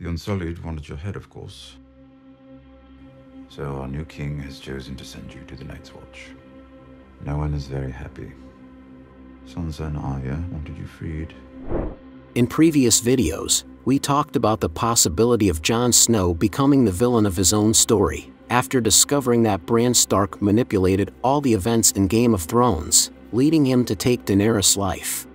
The Unsullied wanted your head, of course. So our new king has chosen to send you to the Night's Watch. No one is very happy. Sansa and Arya wanted you freed. In previous videos, we talked about the possibility of Jon Snow becoming the villain of his own story, after discovering that Bran Stark manipulated all the events in Game of Thrones, leading him to take Daenerys' life.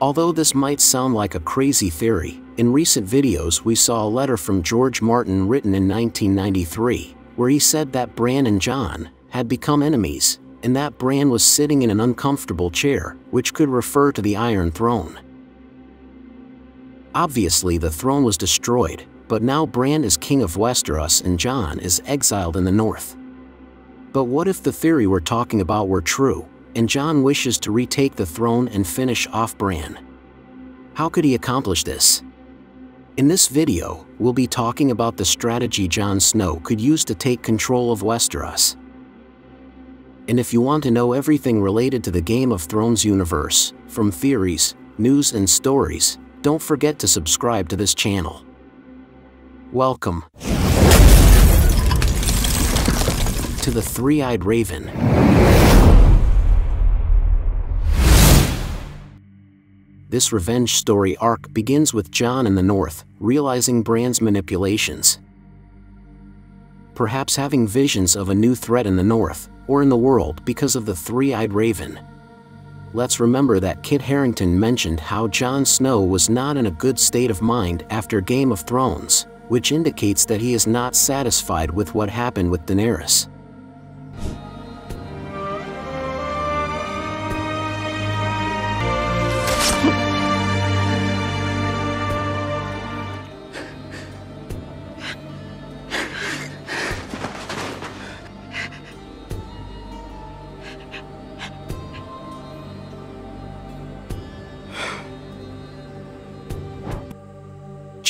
Although this might sound like a crazy theory, in recent videos we saw a letter from George Martin written in 1993, where he said that Bran and Jon had become enemies, and that Bran was sitting in an uncomfortable chair, which could refer to the Iron Throne. Obviously the throne was destroyed, but now Bran is king of Westeros and Jon is exiled in the north. But what if the theory we're talking about were true, and Jon wishes to retake the throne and finish off Bran. How could he accomplish this? In this video, we'll be talking about the strategy Jon Snow could use to take control of Westeros. And if you want to know everything related to the Game of Thrones universe, from theories, news and stories, don't forget to subscribe to this channel. Welcome to the Three-Eyed Raven. This revenge story arc begins with Jon in the north, realizing Bran's manipulations. Perhaps having visions of a new threat in the north, or in the world because of the three-eyed raven. Let's remember that Kit Harington mentioned how Jon Snow was not in a good state of mind after Game of Thrones, which indicates that he is not satisfied with what happened with Daenerys.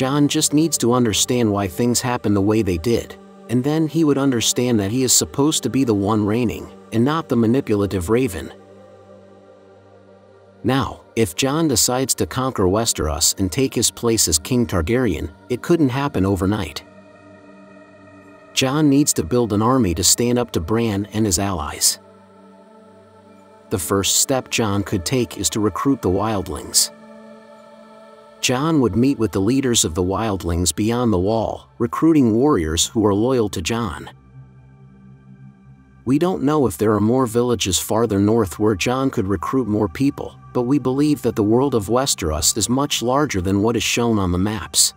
Jon just needs to understand why things happen the way they did, and then he would understand that he is supposed to be the one reigning, and not the manipulative raven. Now, if Jon decides to conquer Westeros and take his place as King Targaryen, it couldn't happen overnight. Jon needs to build an army to stand up to Bran and his allies. The first step Jon could take is to recruit the wildlings. Jon would meet with the leaders of the wildlings beyond the wall, recruiting warriors who are loyal to Jon. We don't know if there are more villages farther north where Jon could recruit more people, but we believe that the world of Westeros is much larger than what is shown on the maps.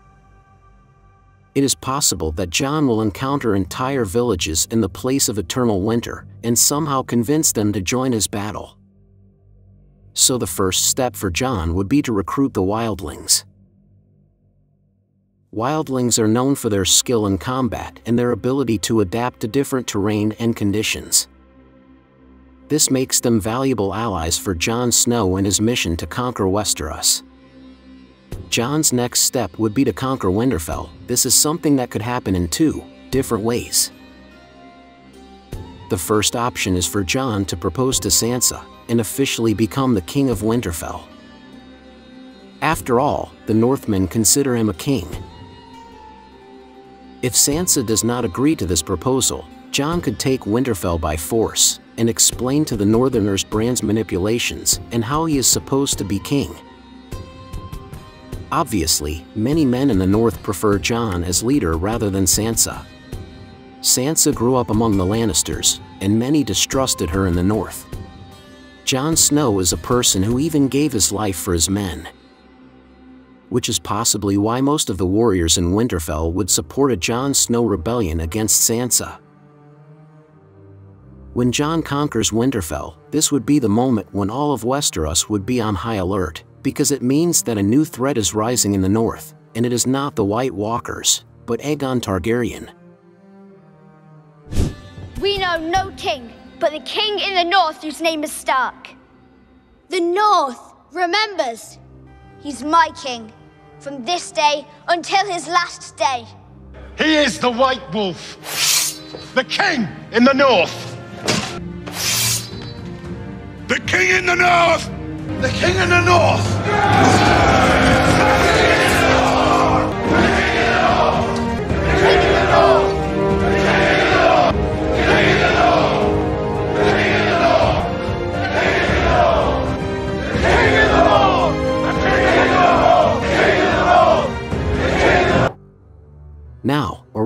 It is possible that Jon will encounter entire villages in the place of eternal winter and somehow convince them to join his battle so the first step for Jon would be to recruit the wildlings. Wildlings are known for their skill in combat and their ability to adapt to different terrain and conditions. This makes them valuable allies for Jon Snow in his mission to conquer Westeros. Jon's next step would be to conquer Winterfell. This is something that could happen in two different ways. The first option is for Jon to propose to Sansa, and officially become the king of Winterfell. After all, the Northmen consider him a king. If Sansa does not agree to this proposal, Jon could take Winterfell by force and explain to the Northerners Bran's manipulations and how he is supposed to be king. Obviously, many men in the North prefer Jon as leader rather than Sansa. Sansa grew up among the Lannisters, and many distrusted her in the North. Jon Snow is a person who even gave his life for his men. Which is possibly why most of the warriors in Winterfell would support a Jon Snow rebellion against Sansa. When Jon conquers Winterfell, this would be the moment when all of Westeros would be on high alert, because it means that a new threat is rising in the north, and it is not the White Walkers, but Aegon Targaryen. We know no king but the king in the north whose name is Stark. The north remembers. He's my king, from this day until his last day. He is the White Wolf, the king in the north. The king in the north! The king in the north!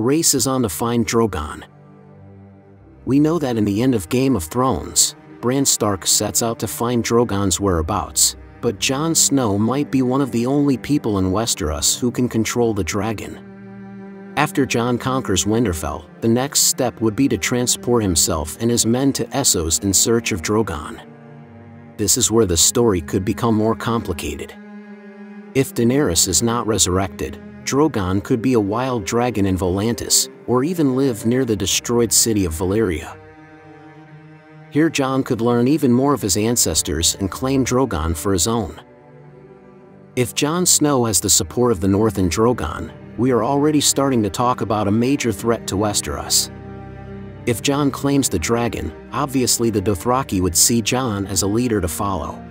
Race is on to find Drogon. We know that in the end of Game of Thrones, Bran Stark sets out to find Drogon's whereabouts, but Jon Snow might be one of the only people in Westeros who can control the dragon. After Jon conquers Winterfell, the next step would be to transport himself and his men to Essos in search of Drogon. This is where the story could become more complicated. If Daenerys is not resurrected, Drogon could be a wild dragon in Volantis, or even live near the destroyed city of Valyria. Here Jon could learn even more of his ancestors and claim Drogon for his own. If Jon Snow has the support of the North and Drogon, we are already starting to talk about a major threat to Westeros. If Jon claims the dragon, obviously the Dothraki would see Jon as a leader to follow.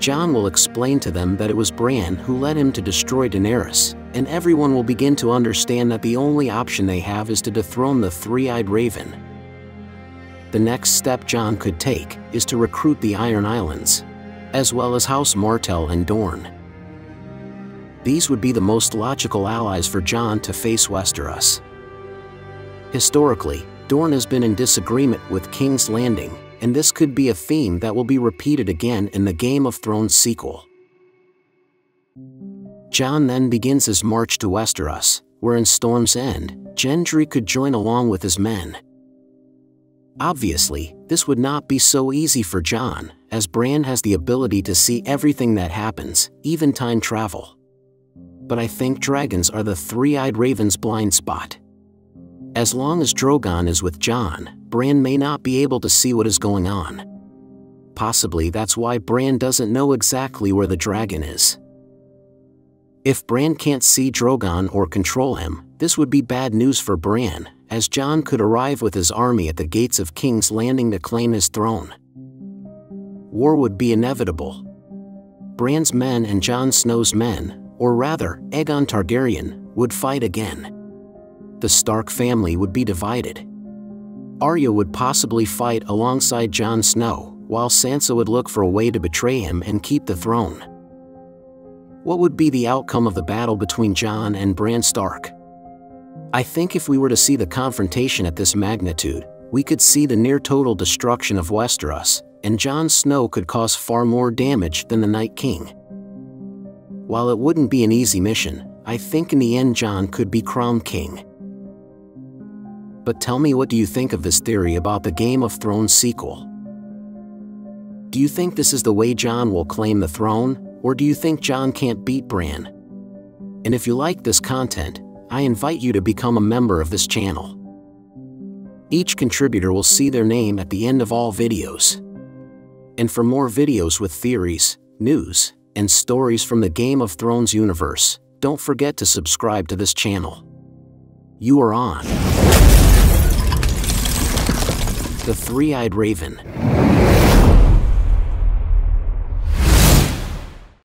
Jon will explain to them that it was Bran who led him to destroy Daenerys, and everyone will begin to understand that the only option they have is to dethrone the Three-Eyed Raven. The next step Jon could take is to recruit the Iron Islands, as well as House Martell and Dorne. These would be the most logical allies for Jon to face Westeros. Historically, Dorne has been in disagreement with King's Landing, and this could be a theme that will be repeated again in the Game of Thrones sequel. Jon then begins his march to Westeros, where in Storm's End, Gendry could join along with his men. Obviously, this would not be so easy for Jon, as Bran has the ability to see everything that happens, even time travel. But I think dragons are the three-eyed raven's blind spot. As long as Drogon is with Jon, Bran may not be able to see what is going on. Possibly that's why Bran doesn't know exactly where the dragon is. If Bran can't see Drogon or control him, this would be bad news for Bran, as Jon could arrive with his army at the gates of King's Landing to claim his throne. War would be inevitable. Bran's men and Jon Snow's men, or rather, Aegon Targaryen, would fight again. The Stark family would be divided. Arya would possibly fight alongside Jon Snow, while Sansa would look for a way to betray him and keep the throne. What would be the outcome of the battle between Jon and Bran Stark? I think if we were to see the confrontation at this magnitude, we could see the near total destruction of Westeros, and Jon Snow could cause far more damage than the Night King. While it wouldn't be an easy mission, I think in the end Jon could be crowned king. But tell me what do you think of this theory about the Game of Thrones sequel? Do you think this is the way Jon will claim the throne, or do you think Jon can't beat Bran? And if you like this content, I invite you to become a member of this channel. Each contributor will see their name at the end of all videos. And for more videos with theories, news, and stories from the Game of Thrones universe, don't forget to subscribe to this channel. You are on. The Three-Eyed Raven